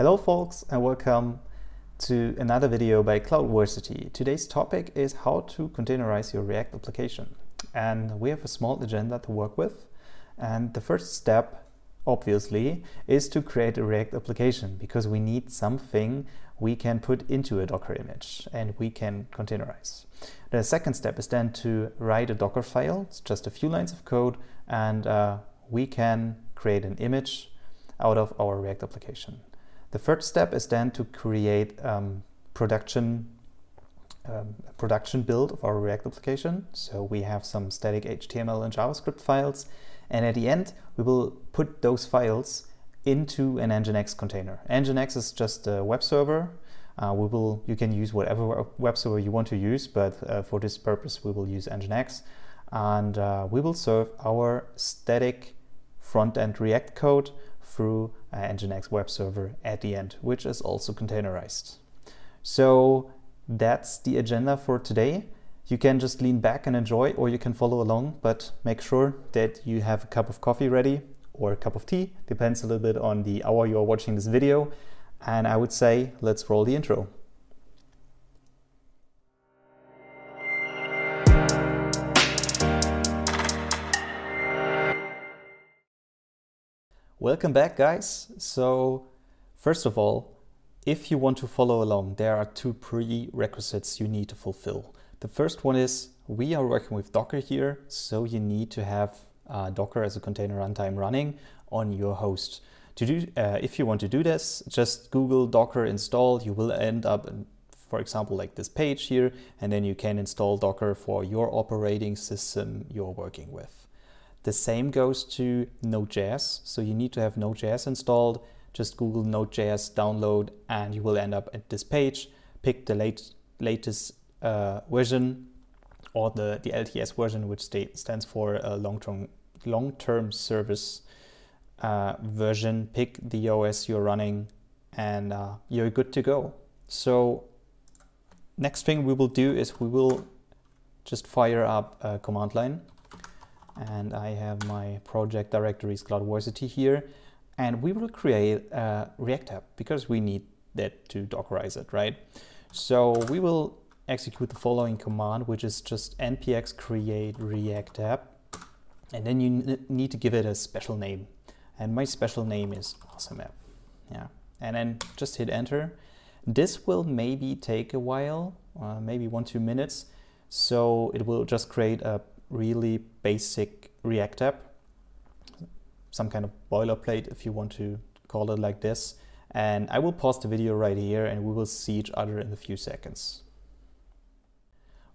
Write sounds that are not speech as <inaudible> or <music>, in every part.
Hello folks and welcome to another video by Cloudversity. Today's topic is how to containerize your React application. And we have a small agenda to work with. And the first step, obviously, is to create a React application because we need something we can put into a Docker image and we can containerize. The second step is then to write a Docker file. It's just a few lines of code and uh, we can create an image out of our React application. The third step is then to create um, production um, production build of our React application. So we have some static HTML and JavaScript files. And at the end, we will put those files into an Nginx container. Nginx is just a web server. Uh, we will, you can use whatever web server you want to use, but uh, for this purpose, we will use Nginx. And uh, we will serve our static front-end React code through uh, Nginx web server at the end, which is also containerized. So that's the agenda for today. You can just lean back and enjoy, or you can follow along, but make sure that you have a cup of coffee ready or a cup of tea, depends a little bit on the hour you are watching this video. And I would say, let's roll the intro. Welcome back, guys. So, first of all, if you want to follow along, there are two prerequisites you need to fulfill. The first one is we are working with Docker here, so you need to have uh, Docker as a container runtime running on your host. To do, uh, if you want to do this, just Google Docker install. You will end up, in, for example, like this page here, and then you can install Docker for your operating system you're working with. The same goes to Node.js. So you need to have Node.js installed. Just Google Node.js download and you will end up at this page. Pick the late, latest uh, version or the, the LTS version, which stands for long-term long-term service uh, version. Pick the OS you're running and uh, you're good to go. So next thing we will do is we will just fire up a command line and I have my project directories Cloudversity here and we will create a React app because we need that to Dockerize it, right? So we will execute the following command, which is just npx create React app. And then you need to give it a special name. And my special name is awesome app. Yeah. And then just hit enter. This will maybe take a while, uh, maybe one, two minutes. So it will just create a really basic React app, some kind of boilerplate if you want to call it like this. And I will pause the video right here and we will see each other in a few seconds.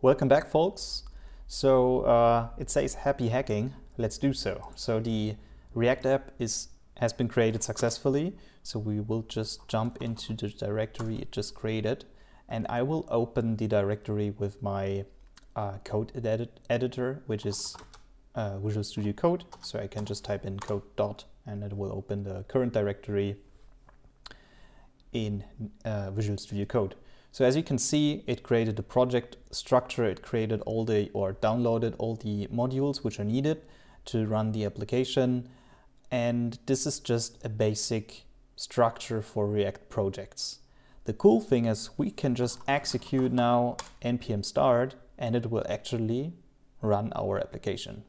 Welcome back folks. So uh, it says happy hacking. Let's do so. So the React app is has been created successfully. So we will just jump into the directory it just created and I will open the directory with my uh, code edit editor, which is uh, Visual Studio Code. So I can just type in code dot and it will open the current directory in uh, Visual Studio Code. So as you can see, it created the project structure, it created all the, or downloaded all the modules which are needed to run the application. And this is just a basic structure for React projects. The cool thing is we can just execute now npm start and it will actually run our application.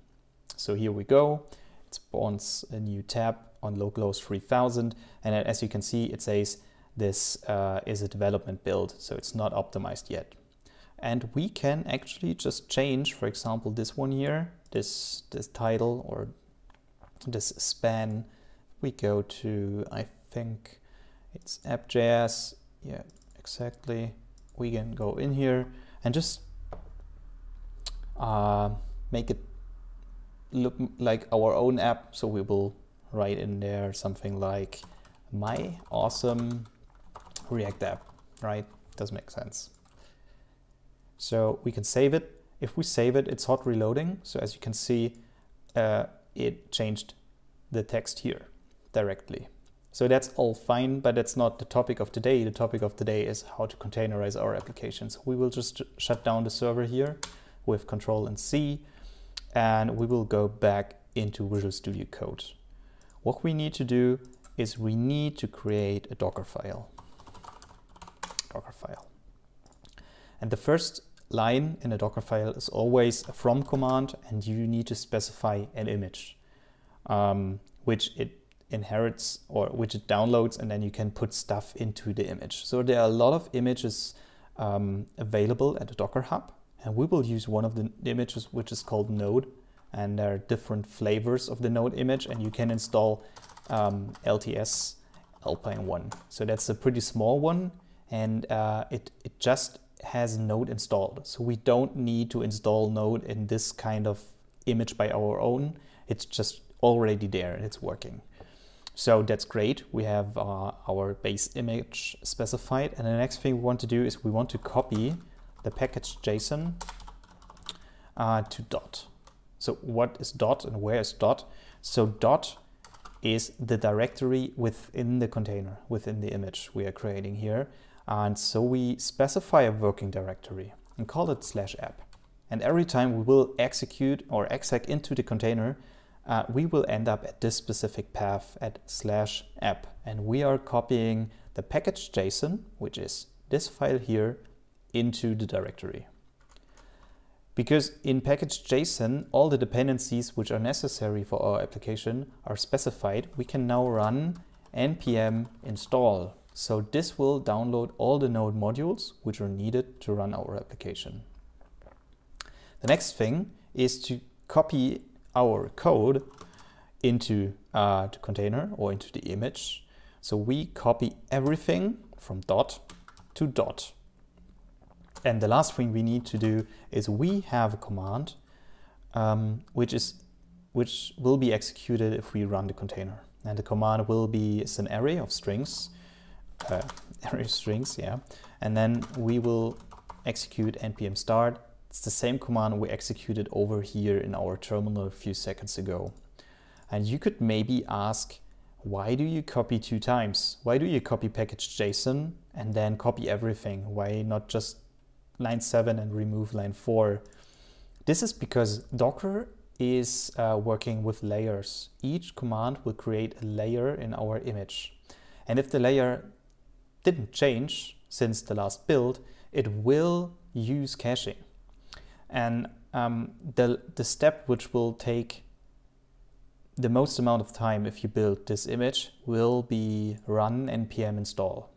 So here we go. It spawns a new tab on localhost 3000 and as you can see it says this uh, is a development build so it's not optimized yet. And we can actually just change, for example, this one here, this, this title or this span. We go to, I think it's app.js. Yeah, exactly. We can go in here and just uh, make it look like our own app. So we will write in there something like my awesome React app, right? Does make sense. So we can save it. If we save it, it's hot reloading. So as you can see, uh, it changed the text here directly. So that's all fine, but that's not the topic of today. The topic of today is how to containerize our applications. We will just shut down the server here with Control and C, and we will go back into Visual Studio Code. What we need to do is we need to create a Docker file. Docker file. And the first line in a Docker file is always a from command and you need to specify an image, um, which it inherits or which it downloads and then you can put stuff into the image. So there are a lot of images um, available at the Docker Hub and we will use one of the images which is called Node and there are different flavors of the Node image and you can install um, LTS Alpine 1. So that's a pretty small one and uh, it, it just has Node installed. So we don't need to install Node in this kind of image by our own. It's just already there and it's working. So that's great. We have uh, our base image specified. And the next thing we want to do is we want to copy the package JSON uh, to dot. So what is dot and where is dot? So dot is the directory within the container, within the image we are creating here. And so we specify a working directory and call it slash app. And every time we will execute or exec into the container, uh, we will end up at this specific path at slash app. And we are copying the package JSON, which is this file here, into the directory. Because in package.json, all the dependencies which are necessary for our application are specified, we can now run npm install so this will download all the node modules which are needed to run our application. The next thing is to copy our code into uh, the container or into the image. So we copy everything from dot to dot. And the last thing we need to do is we have a command um, which is which will be executed if we run the container. And the command will be it's an array of strings uh, <laughs> array strings, yeah. And then we will execute npm start. It's the same command we executed over here in our terminal a few seconds ago. And you could maybe ask, why do you copy two times? Why do you copy package JSON and then copy everything? Why not just line 7 and remove line 4? This is because Docker is uh, working with layers. Each command will create a layer in our image. And if the layer didn't change since the last build, it will use caching. And um, the, the step which will take the most amount of time if you build this image will be run npm install.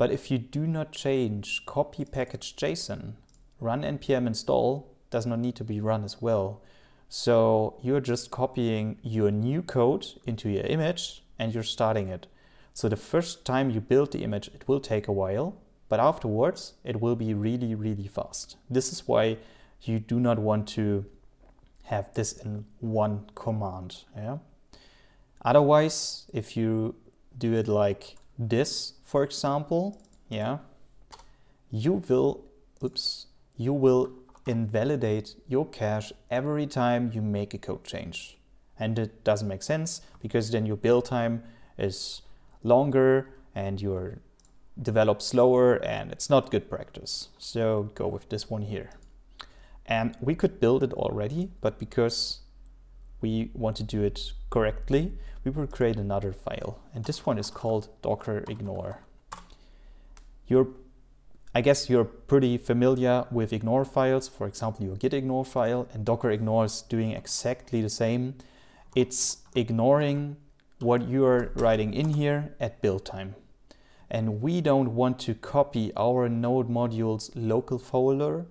But if you do not change copy package JSON, run npm install does not need to be run as well. So you're just copying your new code into your image and you're starting it. So the first time you build the image, it will take a while, but afterwards it will be really, really fast. This is why you do not want to have this in one command. Yeah. Otherwise, if you do it like this, for example, yeah, you will, oops, you will invalidate your cache every time you make a code change. And it doesn't make sense because then your build time is longer and you're develop slower and it's not good practice. So go with this one here. And we could build it already, but because we want to do it correctly, we will create another file. And this one is called docker ignore. You're, I guess you're pretty familiar with ignore files, for example, your git ignore file, and docker ignore is doing exactly the same. It's ignoring what you are writing in here at build time. And we don't want to copy our node module's local folder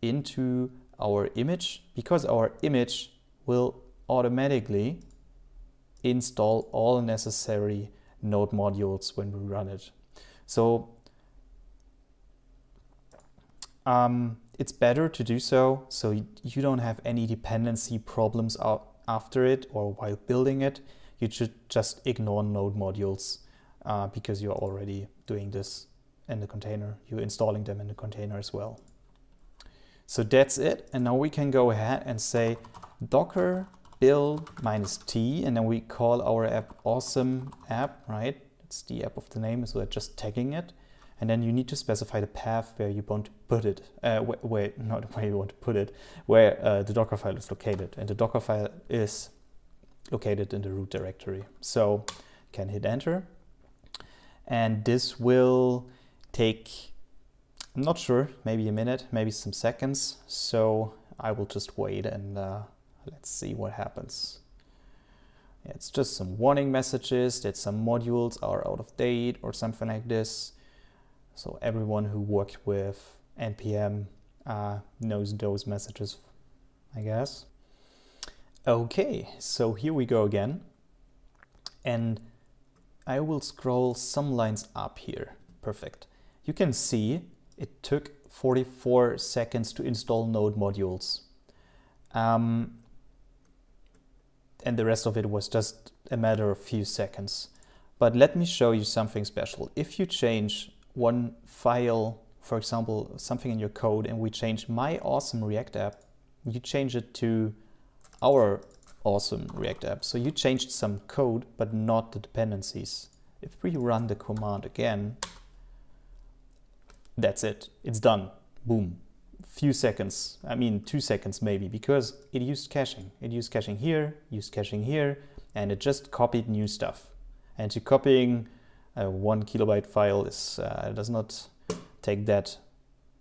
into our image because our image will automatically install all necessary node modules when we run it. So um, it's better to do so so you don't have any dependency problems after it or while building it you should just ignore node modules uh, because you're already doing this in the container. You're installing them in the container as well. So that's it. And now we can go ahead and say docker build minus t, and then we call our app awesome app, right? It's the app of the name, so we're just tagging it. And then you need to specify the path where you want to put it, uh, where, not where you want to put it, where uh, the Docker file is located. And the Docker file is located in the root directory. So can hit enter. And this will take, I'm not sure, maybe a minute, maybe some seconds. So I will just wait and uh, let's see what happens. It's just some warning messages that some modules are out of date or something like this. So everyone who worked with NPM uh, knows those messages, I guess. Okay, so here we go again. And I will scroll some lines up here. Perfect. You can see it took 44 seconds to install node modules. Um, and the rest of it was just a matter of few seconds. But let me show you something special. If you change one file, for example, something in your code, and we change my awesome React app, you change it to our awesome React app. So you changed some code, but not the dependencies. If we run the command again, that's it. It's done. Boom. Few seconds. I mean, two seconds maybe, because it used caching. It used caching here, used caching here, and it just copied new stuff. And to copying a one kilobyte file is uh, does not take that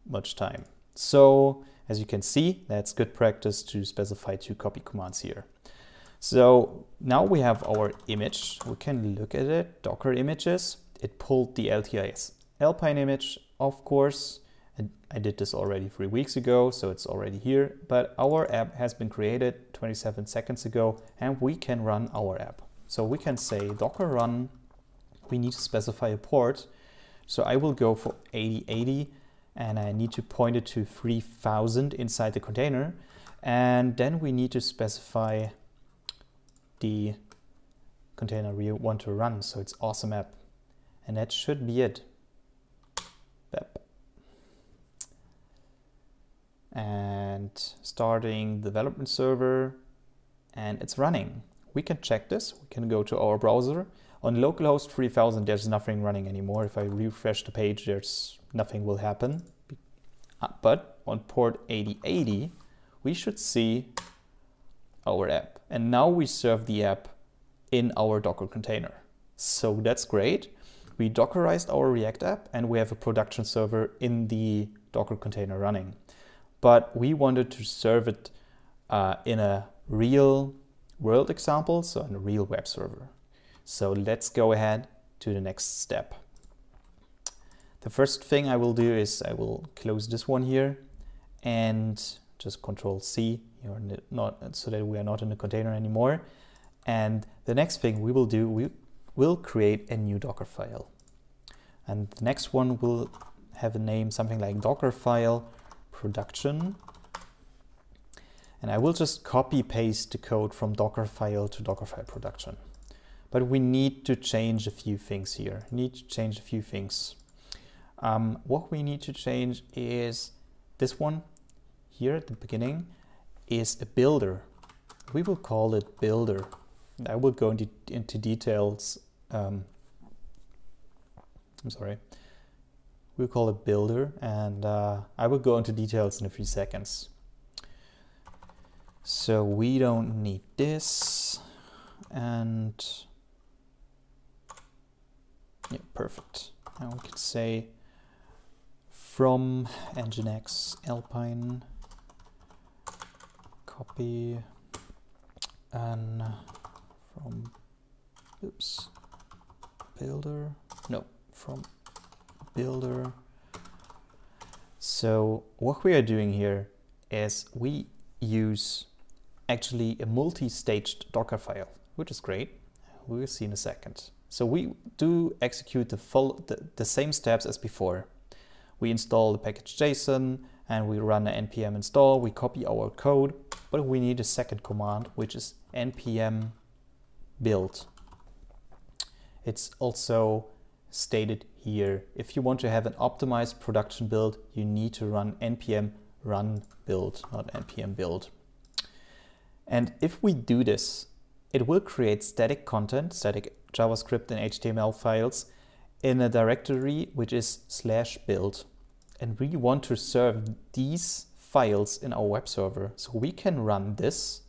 much time. So as you can see, that's good practice to specify two copy commands here. So now we have our image. We can look at it, Docker images. It pulled the LTS Alpine image, of course. I did this already three weeks ago, so it's already here. But our app has been created 27 seconds ago, and we can run our app. So we can say docker run. We need to specify a port. So I will go for 8080 and I need to point it to 3000 inside the container. And then we need to specify the container we want to run. So it's awesome app. And that should be it. And starting development server and it's running. We can check this. We can go to our browser. On localhost 3000, there's nothing running anymore. If I refresh the page, there's nothing will happen. Uh, but on port 8080, we should see our app. And now we serve the app in our Docker container. So that's great. We Dockerized our React app and we have a production server in the Docker container running. But we wanted to serve it uh, in a real world example, so in a real web server. So let's go ahead to the next step. The first thing I will do is I will close this one here and just control C not, so that we are not in the container anymore. And the next thing we will do, we will create a new Docker file. And the next one will have a name, something like Docker file production. And I will just copy paste the code from Docker file to Docker file production. But we need to change a few things here. Need to change a few things. Um, what we need to change is this one here at the beginning is a builder. We will call it builder. I will go into, into details. Um, I'm sorry. We'll call it builder and uh, I will go into details in a few seconds. So we don't need this and yeah, perfect. Now we could say from Nginx Alpine copy and from oops builder no from builder. So what we are doing here is we use actually a multi-staged docker file which is great. We will see in a second. So we do execute the full the, the same steps as before. We install the package JSON and we run an npm install, we copy our code, but we need a second command, which is npm build. It's also stated here. If you want to have an optimized production build, you need to run npm run build, not npm build. And if we do this, it will create static content, static JavaScript and HTML files in a directory which is slash build. And we want to serve these files in our web server. So we can run this.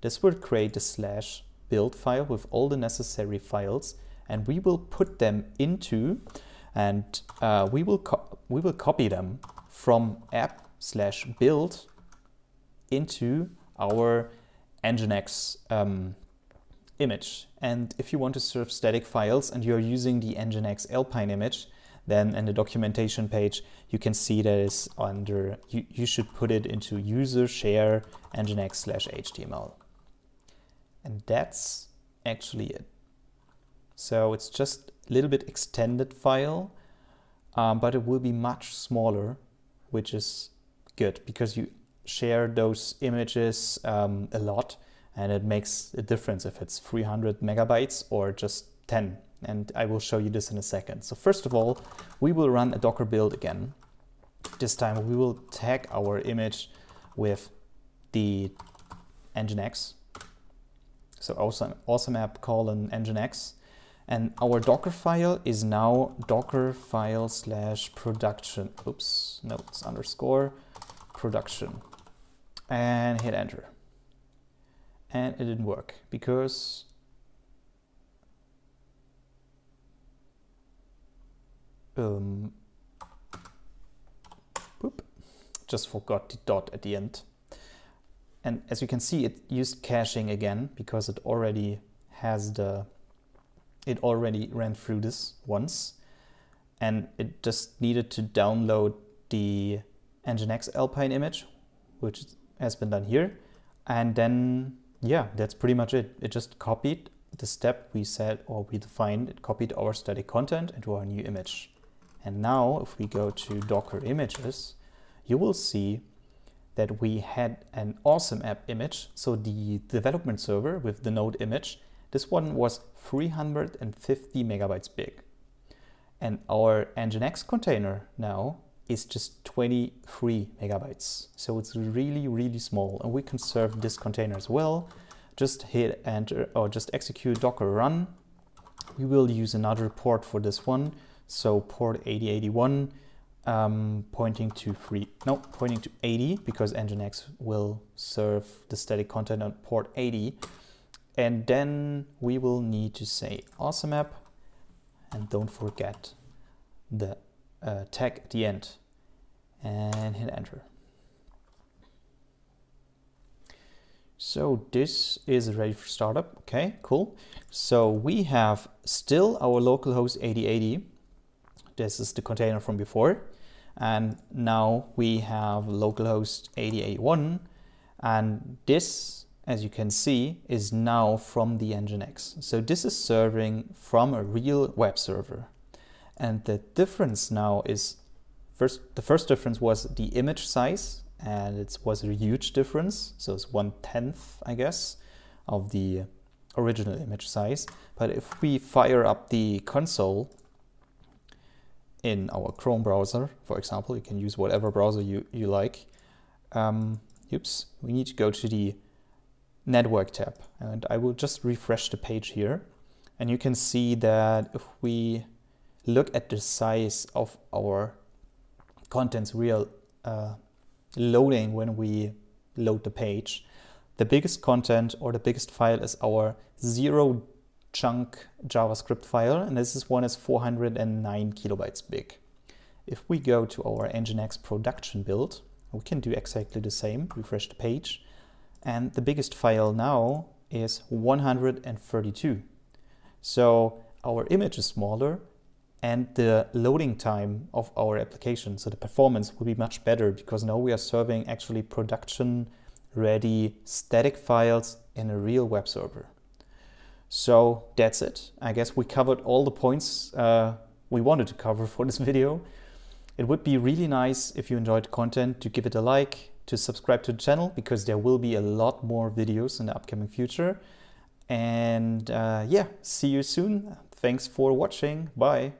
This will create a slash build file with all the necessary files and we will put them into and uh, we will we will copy them from app slash build into our Nginx um, image. And if you want to serve static files and you're using the Nginx Alpine image, then in the documentation page, you can see that it's under, you, you should put it into user share nginx slash HTML. And that's actually it. So it's just a little bit extended file, um, but it will be much smaller, which is good because you share those images um, a lot and it makes a difference if it's 300 megabytes or just 10 and I will show you this in a second. So first of all, we will run a Docker build again. This time we will tag our image with the Nginx. So awesome, awesome app colon Nginx. And our Docker file is now Docker file slash production. Oops, no, it's underscore production. And hit enter. And it didn't work because um, whoop, just forgot the dot at the end. And as you can see, it used caching again because it already has the, it already ran through this once. And it just needed to download the Nginx Alpine image, which has been done here. And then, yeah, that's pretty much it. It just copied the step we said or we defined. It copied our static content into our new image. And now if we go to Docker images, you will see that we had an awesome app image. So the development server with the node image, this one was 350 megabytes big. And our Nginx container now is just 23 megabytes. So it's really, really small. And we can serve this container as well. Just hit enter or just execute docker run. We will use another port for this one. So port 8081 um, pointing to free, no, pointing to 80 because Nginx will serve the static content on port 80. And then we will need to say awesome app and don't forget the uh, tag at the end and hit enter. So this is ready for startup. Okay, cool. So we have still our localhost 8080 this is the container from before. And now we have localhost 8081. And this, as you can see, is now from the Nginx. So this is serving from a real web server. And the difference now is, first, the first difference was the image size, and it was a huge difference. So it's one tenth, I guess, of the original image size. But if we fire up the console, in our Chrome browser, for example, you can use whatever browser you, you like. Um, oops, we need to go to the network tab and I will just refresh the page here. And you can see that if we look at the size of our contents real uh, loading when we load the page, the biggest content or the biggest file is our zero chunk JavaScript file, and this is one is 409 kilobytes big. If we go to our Nginx production build, we can do exactly the same, refresh the page, and the biggest file now is 132. So our image is smaller and the loading time of our application, so the performance will be much better because now we are serving actually production ready static files in a real web server. So that's it. I guess we covered all the points uh, we wanted to cover <laughs> for this video. It would be really nice if you enjoyed content to give it a like, to subscribe to the channel because there will be a lot more videos in the upcoming future. And uh, yeah, see you soon. Thanks for watching. Bye.